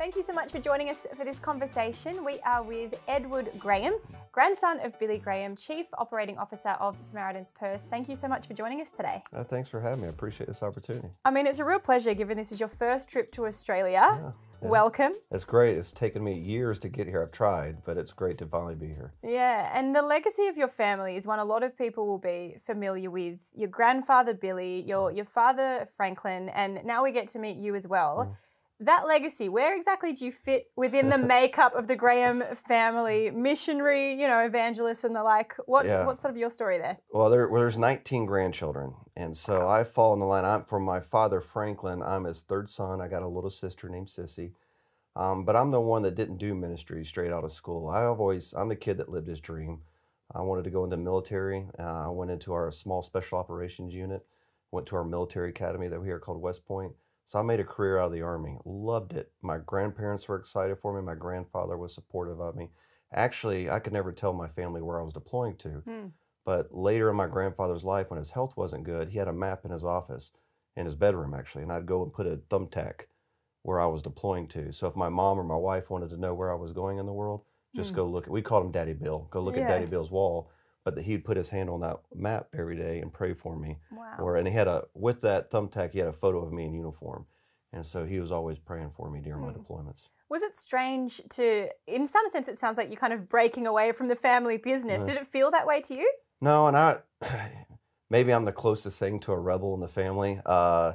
Thank you so much for joining us for this conversation. We are with Edward Graham, grandson of Billy Graham, Chief Operating Officer of Samaritans Purse. Thank you so much for joining us today. Uh, thanks for having me. I appreciate this opportunity. I mean, it's a real pleasure given this is your first trip to Australia. Yeah, yeah. Welcome. It's great. It's taken me years to get here. I've tried, but it's great to finally be here. Yeah, and the legacy of your family is one a lot of people will be familiar with. Your grandfather Billy, your your father Franklin, and now we get to meet you as well. Mm that legacy, where exactly do you fit within the makeup of the Graham family, missionary, you know, evangelist and the like? What's yeah. what's sort of your story there? Well, there, well, there's 19 grandchildren, and so I fall in the line. I'm from my father Franklin. I'm his third son. I got a little sister named Sissy, um, but I'm the one that didn't do ministry straight out of school. I've always I'm the kid that lived his dream. I wanted to go into military. Uh, I went into our small special operations unit. Went to our military academy that we here called West Point so I made a career out of the Army. Loved it. My grandparents were excited for me. My grandfather was supportive of me. Actually, I could never tell my family where I was deploying to. Hmm. But later in my grandfather's life, when his health wasn't good, he had a map in his office, in his bedroom actually, and I'd go and put a thumbtack where I was deploying to. So if my mom or my wife wanted to know where I was going in the world, just hmm. go look. At, we called him Daddy Bill. Go look yeah. at Daddy Bill's wall but that he'd put his hand on that map every day and pray for me. Wow. Or and he had a with that thumbtack, he had a photo of me in uniform, and so he was always praying for me during mm. my hmm. deployments. Was it strange to, in some sense, it sounds like you're kind of breaking away from the family business. Did it feel that way to you? No, and I, maybe I'm the closest thing to a rebel in the family. Uh,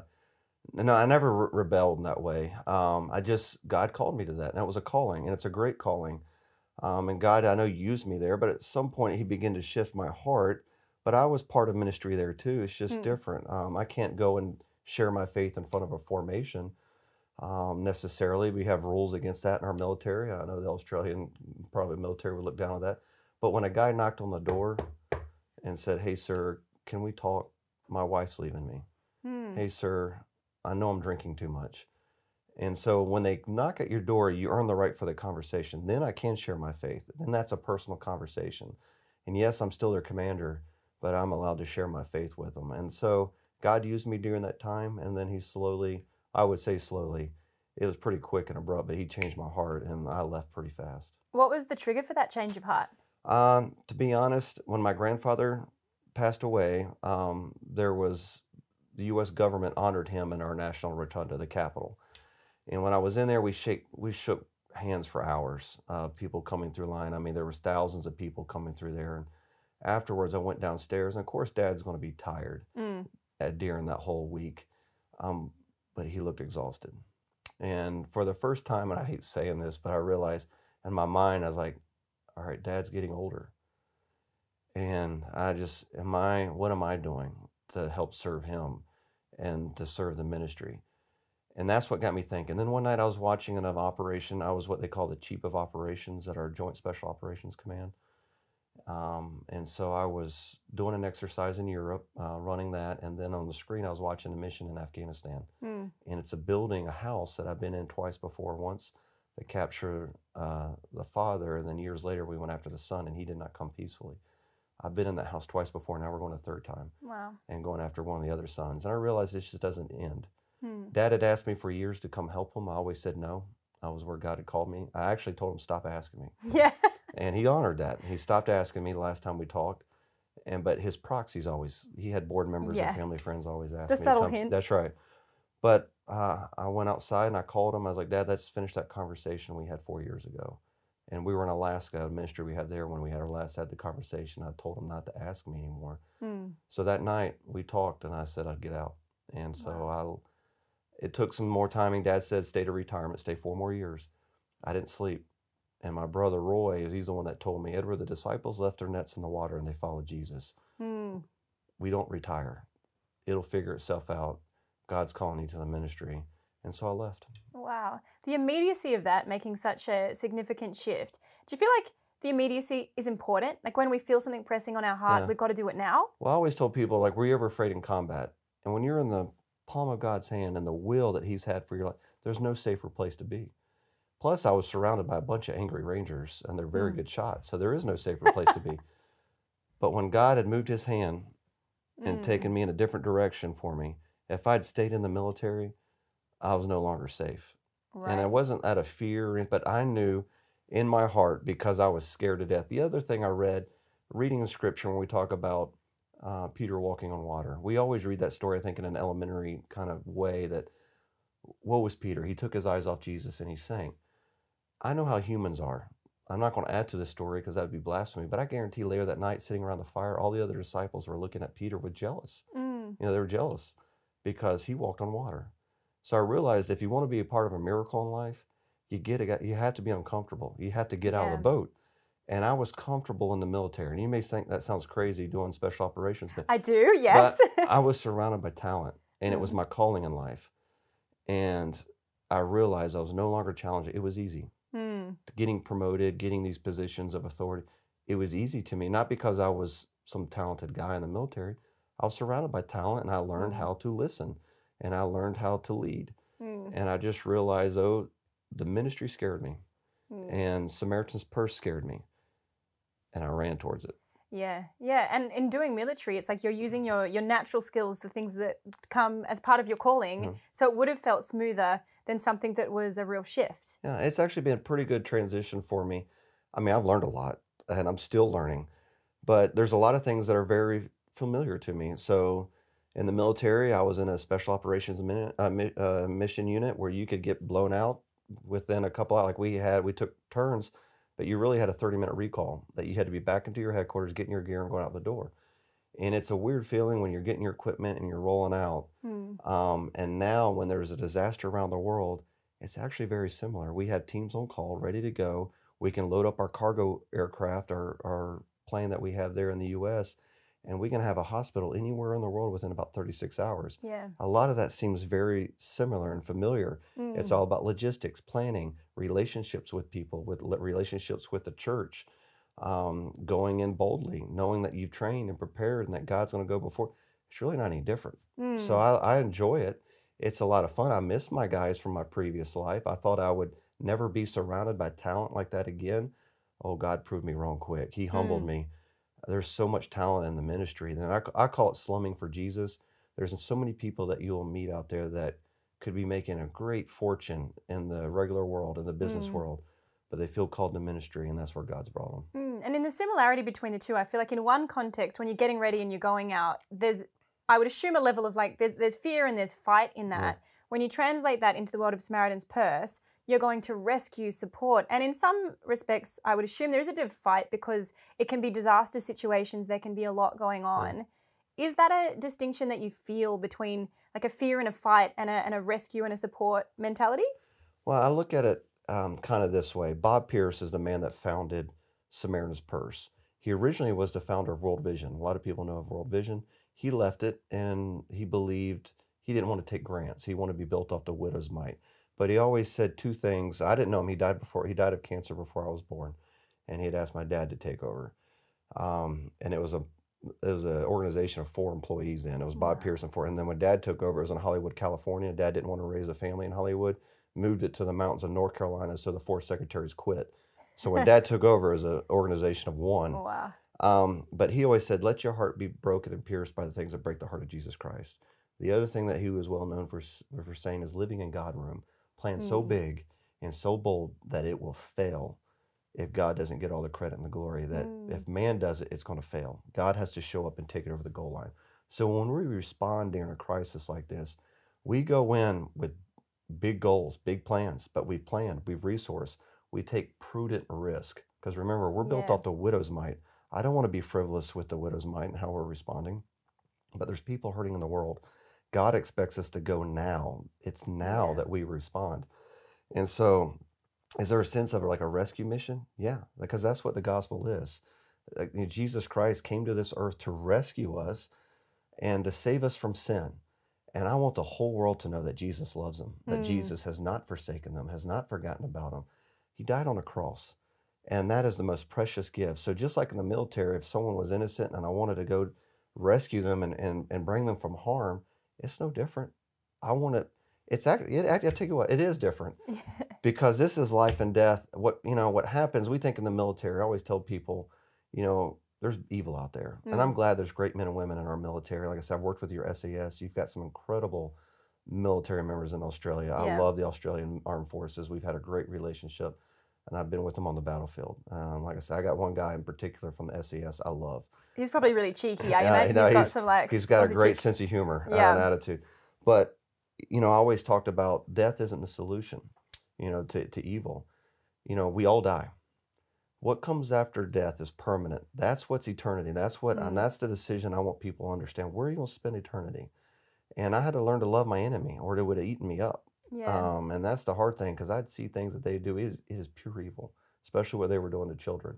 no, I never re- rebelled in that way. Um, I just God called me to that, and it was a calling, and it's a great calling. Um, and God, I know, used me there, but at some point He began to shift my heart. But I was part of ministry there too. It's just mm. different. Um, I can't go and share my faith in front of a formation um, necessarily. We have rules against that in our military. I know the Australian probably military would look down on that. But when a guy knocked on the door and said, "Hey, sir, can we talk? My wife's leaving me. Hmm. Hey, sir, I know I'm drinking too much." And so when they knock at your door, you earn the right for the conversation. Then I can share my faith. Then that's a personal conversation. And yes, I'm still their commander, but I'm allowed to share my faith with them. And so God used me during that time, and then He slowly, I would say slowly, it was pretty quick and abrupt, but He changed my heart, and I left pretty fast. What was the trigger for that change of heart? Um, to be honest, when my grandfather passed away, um, there was the U.S. government honored him in our national rotunda, the Capitol. And when I was in there, we shake we shook hands for hours. Uh, people coming through line. I mean, there was thousands of people coming through there. And afterwards, I went downstairs, and of course, Dad's going to be tired. Mm at, during that whole week. Um, but he looked exhausted. And for the first time, and I hate saying this, but I realized in my mind, I was like, all right, dad's getting older. And I just, am I, what am I doing to help serve him and to serve the ministry? And that's what got me thinking. Then one night I was watching an operation. I was what they call the chief of operations at our Joint Special Operations Command. Um, and so I was doing an exercise in Europe, uh, running that, and then on the screen I was watching a mission in Afghanistan. Mm. And it's a building, a house that I've been in twice before. Once they captured uh, the father, and then years later we went after the son, and he did not come peacefully. I've been in that house twice before. Now we're going a third time. Wow. And going after one of the other sons. And I realized this just doesn't end. Dad had asked me for years to come help him. I always said no. I was where God had called me. I actually told him stop asking me. Yeah. and he honored that. He stopped asking me the last time we talked. And but his proxies always he had board members yeah. and family friends always ask the me. The subtle hints. That's right. But uh, I went outside and I called him. I was like, Dad, let's finish that conversation we had four years ago. And we were in Alaska, a ministry we had there when we had our last had the conversation. I told him not to ask me anymore. Hmm. So that night we talked and I said I'd get out. And so wow. I it took some more timing. Dad said stay to retirement, stay four more years. I didn't sleep. And my brother Roy, he's the one that told me, Edward, the disciples left their nets in the water and they followed Jesus. Hmm. We don't retire. It'll figure itself out. God's calling you to the ministry. And so I left. Wow. The immediacy of that making such a significant shift. Do you feel like the immediacy is important? Like when we feel something pressing on our heart, yeah. we've got to do it now? Well, I always told people, like, were you ever afraid in combat? And when you're in the palm of God's hand and the will that He's had for your life, there's no safer place to be. Plus, I was surrounded by a bunch of angry Rangers, and they're very mm. good shots. So there is no safer place to be. But when God had moved His hand and mm. taken me in a different direction for me, if I'd stayed in the military, I was no longer safe. And I wasn't out of fear, but I knew in my heart because I was scared to death. The other thing I read, reading in scripture, when we talk about uh, Peter walking on water, we always read that story, I think, in an elementary kind of way that, what was Peter? He took his eyes off Jesus and he sank. I know how humans are. I'm not going to add to this story because that would be blasphemy, but I guarantee later that night, sitting around the fire, all the other disciples were looking at Peter with jealous. Mm. You know, they were jealous because he walked on water. So I realized if you want to be a part of a miracle in life, you get a, you have to be uncomfortable. You have to get out of the boat. And I was comfortable in the military. And you may think that sounds crazy doing special operations, but I do, yes. I was surrounded by talent and it was Mm. my calling in life. And I realized I was no longer challenged. It was easy. Mm. Getting promoted, getting these positions of authority, it was easy to me, not because I was some talented guy in the military. I was surrounded by talent and I learned Mhm. how to listen and I learned how to lead. Mm. And I just realized, oh, the ministry scared me Mm. and Samaritan's Purse scared me. And I ran towards it. Yeah, yeah, and in doing military, it's like you're using your your natural skills, the things that come as part of your calling. Mhm. So it would have felt smoother than something that was a real shift. Yeah, it's actually been a pretty good transition for me. I mean, I've learned a lot and I'm still learning, but there's a lot of things that are very familiar to me. So, in the military, I was in a special operations min- uh, uh, mission unit where you could get blown out within a couple hours. Like we had, we took turns, but you really had a 30 minute recall that you had to be back into your headquarters, getting your gear, and going out the door. And it's a weird feeling when you're getting your equipment and you're rolling out. Mm. Um, and now, when there's a disaster around the world, it's actually very similar. We have teams on call, ready to go. We can load up our cargo aircraft, our, our plane that we have there in the US, and we can have a hospital anywhere in the world within about 36 hours. Yeah. A lot of that seems very similar and familiar. It's Mm. all about logistics, planning, relationships with people, with relationships with the church, um, going in boldly, knowing that you've trained and prepared and that God's going to go before. It's really not any different. Mm. So I, I enjoy it. It's a lot of fun. I miss my guys from my previous life. I thought I would never be surrounded by talent like that again. Oh, God proved me wrong quick. He humbled Mm. me. There's so much talent in the ministry. Then I call it slumming for Jesus. There's so many people that you will meet out there that could be making a great fortune in the regular world, in the business Mm. world, but they feel called to ministry, and that's where God's brought them. Mm, And in the similarity between the two, I feel like in one context, when you're getting ready and you're going out, there's, I would assume, a level of like, there's, there's fear and there's fight in that. When you translate that into the world of Samaritan's Purse, you're going to rescue, support. And in some respects, I would assume there is a bit of fight because it can be disaster situations, there can be a lot going on. Is that a distinction that you feel between like a fear and a fight and a, and a rescue and a support mentality? Well, I look at it um, kind of this way. Bob Pierce is the man that founded Samaritan's Purse. He originally was the founder of World Vision. A lot of people know of World Vision. He left it and he believed he didn't want to take grants. He wanted to be built off the widow's mite. But he always said two things. I didn't know him. He died before he died of cancer before I was born, and he had asked my dad to take over. Um, and it was a it was an organization of four employees. Then it was Bob Wow. And four. And then when Dad took over, it was in Hollywood, California. Dad didn't want to raise a family in Hollywood moved it to the mountains of North Carolina, so the four secretaries quit. So when Dad took over as an organization of one, Wow. um, but he always said, "Let your heart be broken and pierced by the things that break the heart of Jesus Christ." The other thing that he was well known for for saying is living in God room, playing so Mm. big and so bold that it will fail if God doesn't get all the credit and the glory. That Mm. if man does it, it's going to fail. God has to show up and take it over the goal line. So when we respond during a crisis like this, we go in with big goals, big plans, but we've planned, we've resourced, we take prudent risk. Because remember, we're built Yeah. off the widow's mite. I don't want to be frivolous with the widow's mite and how we're responding, but there's people hurting in the world. God expects us to go now. It's now Yeah. that we respond. And so, is there a sense of like a rescue mission? Yeah, because that's what the gospel is. Like, you know, Jesus Christ came to this earth to rescue us and to save us from sin. And I want the whole world to know that Jesus loves them, that Mm. Jesus has not forsaken them, has not forgotten about them. He died on a cross. And that is the most precious gift. So, just like in the military, if someone was innocent and I wanted to go rescue them and, and, and bring them from harm, it's no different. I want to, it's actually, it, actually, I tell you what, it is different because this is life and death. What, you know, what happens, we think in the military, I always tell people, you know, there's evil out there. And I'm Mm. glad there's great men and women in our military. Like I said, I've worked with your SAS. You've got some incredible military members in Australia. I love the Australian Armed Forces. We've had a great relationship, and I've been with them on the battlefield. Um, like I said, I got one guy in particular from the SAS I love. He's probably really cheeky. I Yeah, imagine no, he's got he's- some like. He's got a great cheek. sense of humor uh, and attitude. But you know, I always talked about death isn't the solution. You know, to to evil. You know, we all die. What comes after death is permanent. That's what's eternity. That's what, Mm. and that's the decision I want people to understand. Where are you going to spend eternity? And I had to learn to love my enemy, or it would have eaten me up. Yeah. Um, and that's the hard thing because I'd see things that they do. It is, it is pure evil, especially what they were doing to children.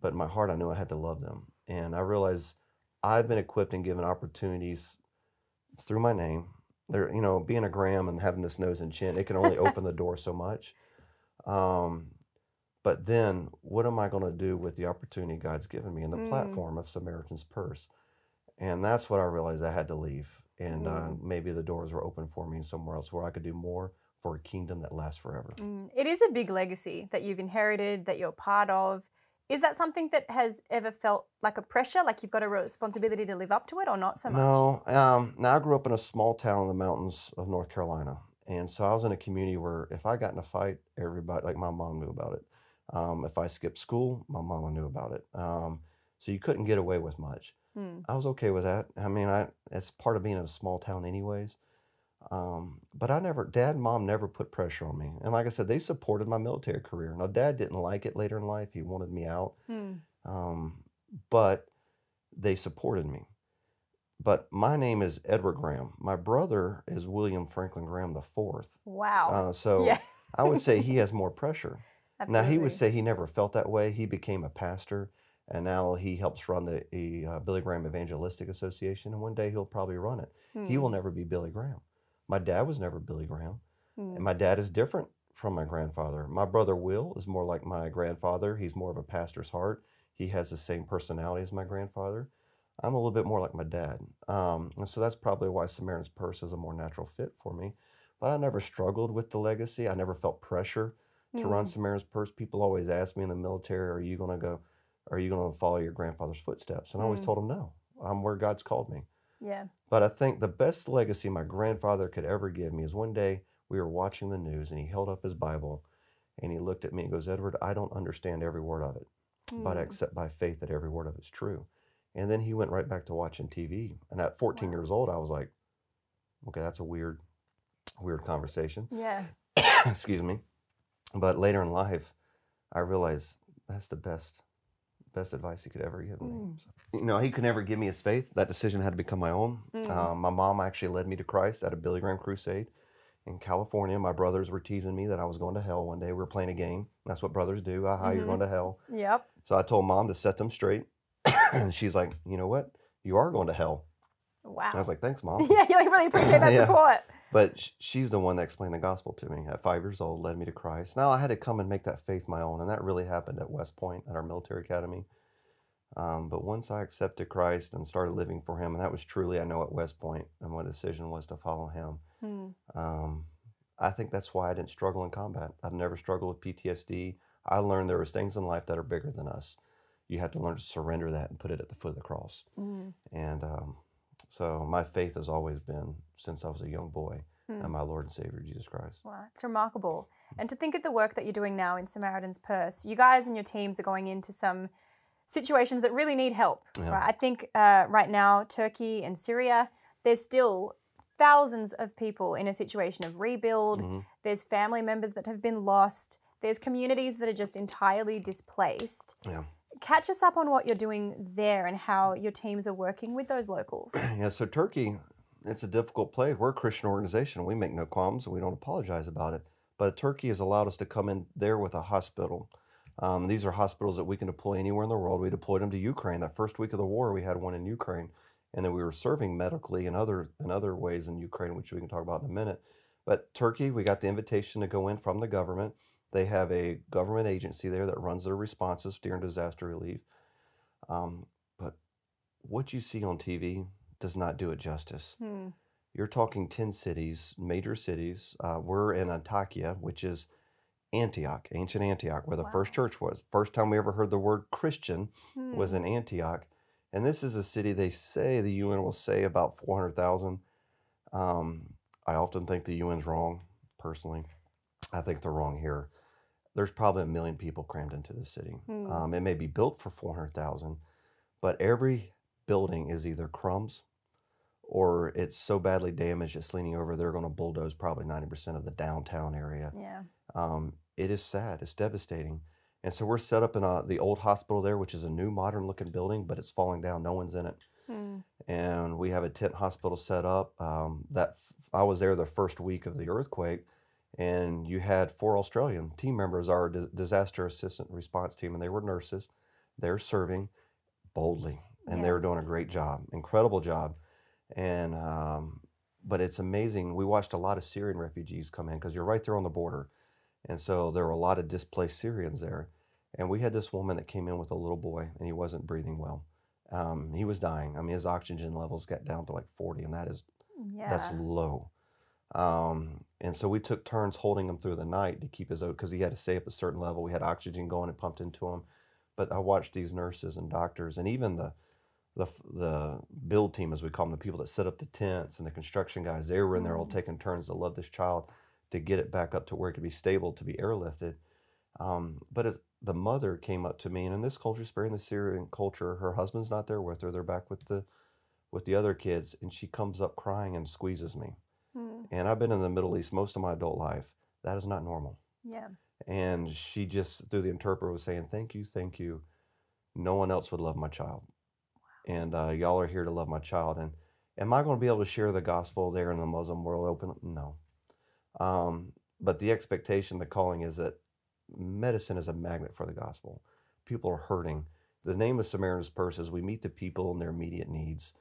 But in my heart, I knew I had to love them. And I realized I've been equipped and given opportunities through my name. There, you know, being a Graham and having this nose and chin, it can only open the door so much. Um, but then, what am I going to do with the opportunity God's given me in the Mm. platform of Samaritan's Purse? And that's what I realized I had to leave. And uh, maybe the doors were open for me somewhere else where I could do more for a kingdom that lasts forever. Mm, It is a big legacy that you've inherited, that you're part of. Is that something that has ever felt like a pressure, like you've got a responsibility to live up to it, or not so much? No, um, now I grew up in a small town in the mountains of North Carolina, and so I was in a community where if I got in a fight, everybody, like my mom, knew about it. Um, if I skipped school, my mama knew about it. Um, so you couldn't get away with much. Mm, I was okay with that. I mean, I it's part of being in a small town, anyways. Um, but I never, dad and mom never put pressure on me, and like I said, they supported my military career. Now, dad didn't like it later in life; he wanted me out mm, um, but they supported me. But my name is Edward Graham. My brother is William Franklin Graham the fourth. Wow. Uh, so yeah. I would say he has more pressure. Now he would say he never felt that way. He became a pastor, and now he helps run the, the uh, Billy Graham Evangelistic Association. And one day he'll probably run it. He Hmm, will never be Billy Graham. My dad was never Billy Graham. hmm, And my dad is different from my grandfather. My brother Will is more like my grandfather. He's more of a pastor's heart. He has the same personality as my grandfather. I'm a little bit more like my dad. Um, and so that's probably why Samaritan's Purse is a more natural fit for me. But I never struggled with the legacy. I never felt pressure to run hmm. Samaritan's Purse. People always ask me in the military, are you going to go, are you going to follow your grandfather's footsteps? And I always Mm. told him, no, I'm where God's called me. Yeah. But I think the best legacy my grandfather could ever give me is one day we were watching the news and he held up his Bible and he looked at me and goes, Edward, I don't understand every word of it, but I Hmm. accept by faith that every word of it's true. And then he went right back to watching TV. And at 14 Wow. years old, I was like, okay, that's a weird, weird conversation. Yeah. Excuse me. But later in life, I realized that's the best, best advice he could ever give me. Mm. So, you know, he could never give me his faith. That decision had to become my own. Mm. Um, my mom actually led me to Christ at a Billy Graham crusade in California. My brothers were teasing me that I was going to hell one day. We were playing a game. That's what brothers do. Aha, you're Mhm. going to hell. Yep. So I told mom to set them straight. and she's like, you know what? You are going to hell. Wow. And I was like, thanks, mom. yeah, you like really appreciate that Yeah. support. But she's the one that explained the gospel to me at five years old, led me to Christ. Now I had to come and make that faith my own, and that really happened at West Point at our military academy. Um, but once I accepted Christ and started living for Him, and that was truly, I know, at West Point, and my decision was to follow Him. Hmm. Um, I think that's why I didn't struggle in combat. I've never struggled with PTSD. I learned there was things in life that are bigger than us. You have to learn to surrender that and put it at the foot of the cross. Mm. And um, so my faith has always been since I was a young boy Hmm. and my Lord and Savior Jesus Christ. Wow, it's remarkable. And to think of the work that you're doing now in Samaritan's Purse, you guys and your teams are going into some situations that really need help. Yeah. Right? I think uh, right now, Turkey and Syria, there's still thousands of people in a situation of rebuild. Mhm. There's family members that have been lost. There's communities that are just entirely displaced. Yeah. Catch us up on what you're doing there and how your teams are working with those locals. Yeah, so Turkey, it's a difficult place. We're a Christian organization. We make no qualms and we don't apologize about it. But Turkey has allowed us to come in there with a hospital. Um, these are hospitals that we can deploy anywhere in the world. We deployed them to Ukraine. That first week of the war, we had one in Ukraine, and then we were serving medically in other in other ways in Ukraine, which we can talk about in a minute. But Turkey, we got the invitation to go in from the government. They have a government agency there that runs their responses during disaster relief. Um, but what you see on TV does not do it justice. Hmm. You're talking 10 cities, major cities. Uh, we're in Antakya, which is Antioch, ancient Antioch, where the first church was. First time we ever heard the word Christian was Hmm. in Antioch. And this is a city they say the UN will say about 400,000. Um, I often think the UN's wrong, personally. I think they're wrong here. There's probably a million people crammed into the city. Hmm. Um, it may be built for 400,000, but every building is either crumbs or it's so badly damaged it's leaning over, they're going to bulldoze probably 90% of the downtown area. Yeah. Um, it is sad. It's devastating. And so we're set up in a, the old hospital there, which is a new modern looking building, but it's falling down. No one's in it. Hmm. And we have a tent hospital set up. Um, that f- I was there the first week of the earthquake, and you had four Australian team members, our dis- disaster assistant response team, and they were nurses. They're serving boldly, and they Yeah. were doing a great job, incredible job. And um, but it's amazing. We watched a lot of Syrian refugees come in because you're right there on the border, and so there were a lot of displaced Syrians there. And we had this woman that came in with a little boy, and he wasn't breathing well. Um, he was dying. I mean, his oxygen levels got down to like 40, and that is Yeah. that's low. Um, and so we took turns holding him through the night to keep his because he had to stay up a certain level. We had oxygen going and pumped into him. But I watched these nurses and doctors, and even the the the build team, as we call them, the people that set up the tents and the construction guys. They were in there all Mm. taking turns to love this child to get it back up to where it could be stable to be airlifted. Um, but as the mother came up to me, and in this culture, sparing the Syrian culture, her husband's not there with her. They're back with the with the other kids, and she comes up crying and squeezes me. Hmm. And I've been in the Middle East most of my adult life. That is not normal. Yeah. And she just, through the interpreter, was saying, Thank you, thank you. No one else would love my child. And uh, y'all are here to love my child. And am I going to be able to share the gospel there in the Muslim world open? No. Um, but the expectation, the calling is that medicine is a magnet for the gospel. People are hurting. The name of Samaritan's Purse is we meet the people in their immediate needs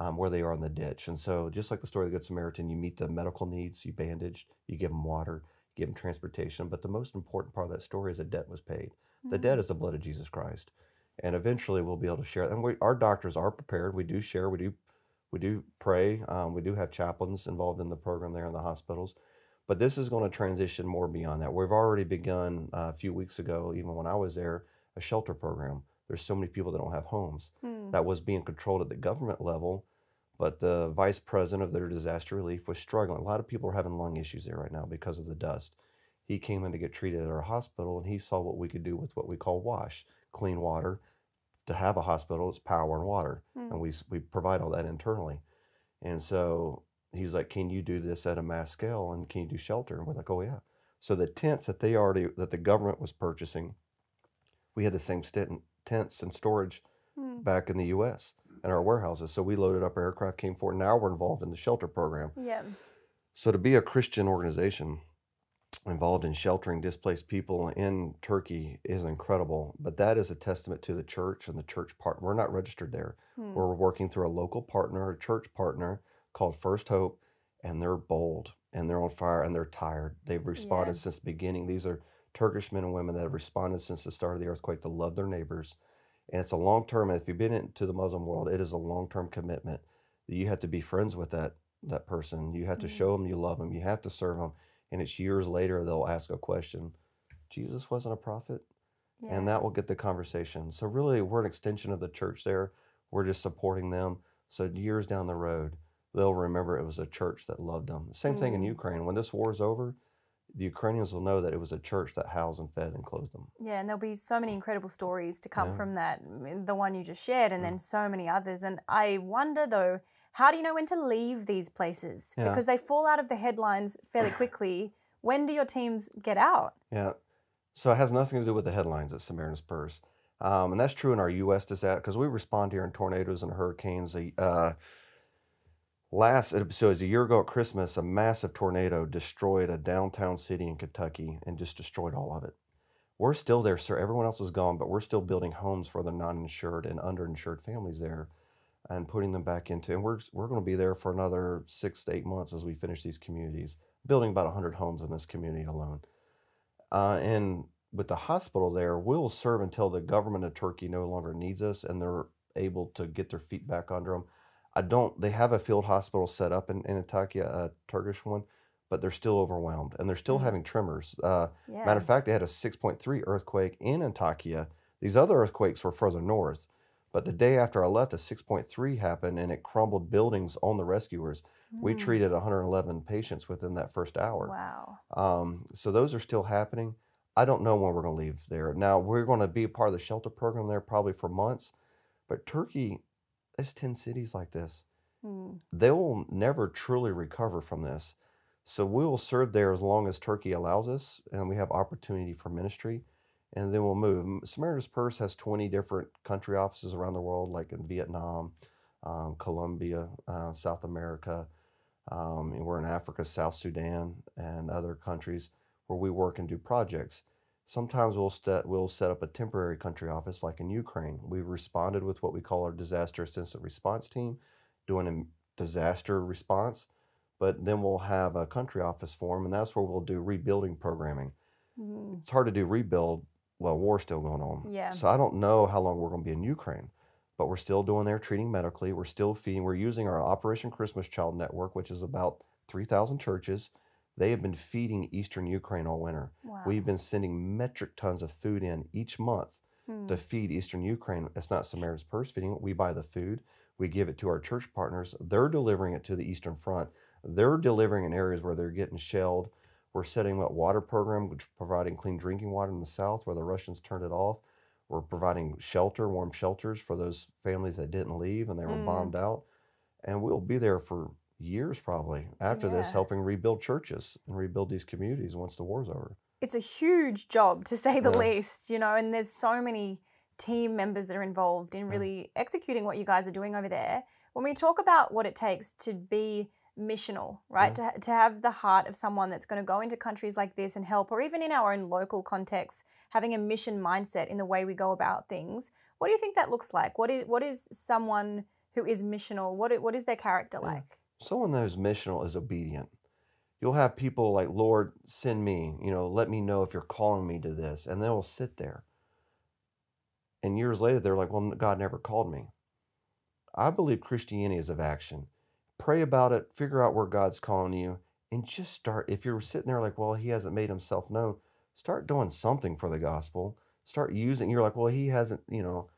um, where they are in the ditch. And so, just like the story of the Good Samaritan, you meet the medical needs, you bandage, you give them water, you give them transportation. But the most important part of that story is a debt was paid. The Hmm. debt is the blood of Jesus Christ. And eventually we'll be able to share. And we, our doctors are prepared. We do share. We do, we do pray. Um, we do have chaplains involved in the program there in the hospitals. But this is going to transition more beyond that. We've already begun uh, a few weeks ago, even when I was there, a shelter program. There's so many people that don't have homes. Hmm. That was being controlled at the government level, but the vice president of their disaster relief was struggling. A lot of people are having lung issues there right now because of the dust. He came in to get treated at our hospital and he saw what we could do with what we call WASH, clean water. To have a hospital, it's power and water, Hmm. and we, we provide all that internally. And so he's like, Can you do this at a mass scale and can you do shelter? And we're like, Oh, yeah. So the tents that they already, that the government was purchasing, we had the same stent, tents and storage Hmm. back in the U.S. and our warehouses. So we loaded up our aircraft, came forward. Now we're involved in the shelter program. Yeah. So to be a Christian organization involved in sheltering displaced people in Turkey is incredible. But that is a testament to the church and the church part. We're not registered there. Hmm. We're working through a local partner, a church partner called First Hope, and they're bold and they're on fire and they're tired. They've responded Yeah. since the beginning. These are Turkish men and women that have responded since the start of the earthquake to love their neighbors. And it's a long term, and if you've been into the Muslim world, it is a long term commitment. You have to be friends with that that person. You have to Mhm. show them you love them. You have to serve them. And it's years later they'll ask a question. Jesus wasn't a prophet Yeah. and that will get the conversation. So really, we're an extension of the church there. We're just supporting them. So years down the road, they'll remember it was a church that loved them. Same thing in Mm. Ukraine. When this war is over, the Ukrainians will know that it was a church that housed and fed and clothed them. Yeah, and there'll be so many incredible stories to come Yeah. from that, the one you just shared, and Mm. then so many others. And I wonder though, how do you know when to leave these places? Yeah. Because they fall out of the headlines fairly quickly. when do your teams get out? Yeah. So it has nothing to do with the headlines at Samaritan's Purse. Um, and that's true in our U.S. disaster because we respond here in tornadoes and hurricanes. Uh, last, so it was a year ago at Christmas, a massive tornado destroyed a downtown city in Kentucky and just destroyed all of it. We're still there, sir. Everyone else is gone, but we're still building homes for the non-insured and underinsured families there, and putting them back into. And we're we're going to be there for another six to eight months as we finish these communities, building about hundred homes in this community alone. Uh, and with the hospital there, we'll serve until the government of Turkey no longer needs us and they're able to get their feet back under them. I don't. They have a field hospital set up in, in Antakya, a Turkish one, but they're still overwhelmed and they're still Mm. having tremors. Uh, Yeah. Matter of fact, they had a 6.3 earthquake in Antakya. These other earthquakes were further north, But the day after I left, a 6.3 happened and it crumbled buildings on the rescuers. We Mm. treated 111 patients within that first hour. Wow. Um, so those are still happening. I don't know when we're going to leave there. Now we're going to be a part of the shelter program there probably for months. But Turkey, there's 10 cities like this. Mm. They will never truly recover from this. So we will serve there as long as Turkey allows us and we have opportunity for ministry. And then we'll move. Samaritan's Purse has 20 different country offices around the world, like in Vietnam, um, Colombia, uh, South America. Um, and we're in Africa, South Sudan, and other countries where we work and do projects. Sometimes we'll, st- we'll set up a temporary country office, like in Ukraine. We've responded with what we call our disaster instant response team, doing a disaster response. But then we'll have a country office form, and that's where we'll do rebuilding programming. Mm. It's hard to do rebuild while war's still going on. Yeah. So I don't know how long we're going to be in Ukraine, but we're still doing there, treating medically. We're still feeding. We're using our Operation Christmas Child Network, which is about 3,000 churches. They have been feeding Eastern Ukraine all winter. Wow. We've been sending metric tons of food in each month Mm. to feed Eastern Ukraine. It's not Samaritan's Purse feeding it. We buy the food, we give it to our church partners. They're delivering it to the Eastern Front. They're delivering in areas where they're getting shelled. We're setting up water program, which providing clean drinking water in the south where the Russians turned it off. We're providing shelter, warm shelters for those families that didn't leave and they were Mm. bombed out. And we'll be there for years probably after this, helping rebuild churches and rebuild these communities once the war's over. it's a huge job to say the Yeah. least, you know, and there's so many team members that are involved in Yeah. really executing what you guys are doing over there. When we talk about what it takes to be missional, right? Mm. To, to have the heart of someone that's going to go into countries like this and help, or even in our own local context, having a mission mindset in the way we go about things. What do you think that looks like? What is what is someone who is missional? What what is their character Yeah. like? Someone that is missional is obedient. You'll have people like, Lord, send me, you know, let me know if you're calling me to this. And they'll sit there. And years later, they're like, well, God never called me. I believe Christianity is of action. Pray about it, figure out where God's calling you, and just start. If you're sitting there like, well, he hasn't made himself known, start doing something for the gospel. Start using, you're like, well, he hasn't, you know,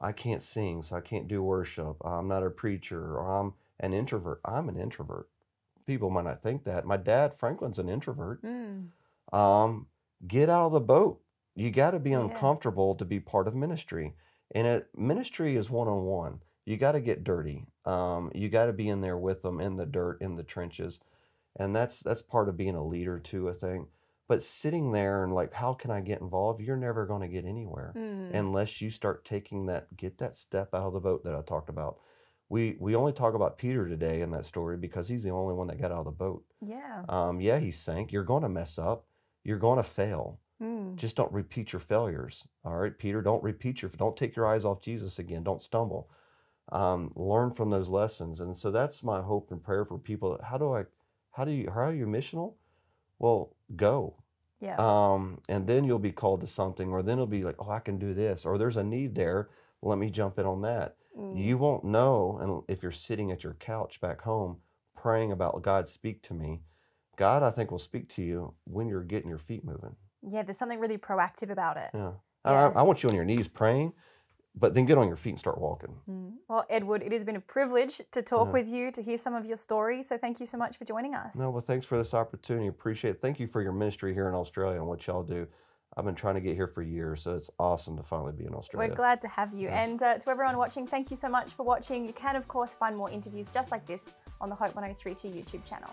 I can't sing, so I can't do worship. I'm not a preacher, or I'm an introvert. I'm an introvert. People might not think that. My dad, Franklin's an introvert. Mm, Um, get out of the boat. You got to be Yeah. uncomfortable to be part of ministry. And it, ministry is one on one. You got to get dirty. Um, you got to be in there with them in the dirt, in the trenches. And that's that's part of being a leader too, I think. But sitting there and like, how can I get involved? You're never going to get anywhere mm, unless you start taking that get that step out of the boat that I talked about. We we only talk about Peter today in that story because he's the only one that got out of the boat. yeah. Um, yeah, he sank. You're going to mess up. You're going to fail. Mm, Just don't repeat your failures. All right, Peter, don't repeat your. Don't take your eyes off Jesus again. Don't stumble. Um, learn from those lessons. And so that's my hope and prayer for people. How do I? How do you? How are you missional? Well, go. yeah. Um, and then you'll be called to something, or then it'll be like, oh, I can do this, or there's a need there. Let me jump in on that. Mm. You won't know, and if you're sitting at your couch back home praying about God, speak to me. God, I think, will speak to you when you're getting your feet moving. Yeah, there's something really proactive about it. Yeah. Yeah. I, I want you on your knees praying, but then get on your feet and start walking. Mm. Well, Edward, it has been a privilege to talk Yeah. with you, to hear some of your story. So thank you so much for joining us. No, well, thanks for this opportunity. Appreciate it. Thank you for your ministry here in Australia and what y'all do. I've been trying to get here for years, so it's awesome to finally be in Australia. We're glad to have you. Yeah. And uh, to everyone watching, thank you so much for watching. You can, of course, find more interviews just like this on the Hope 1032 YouTube channel.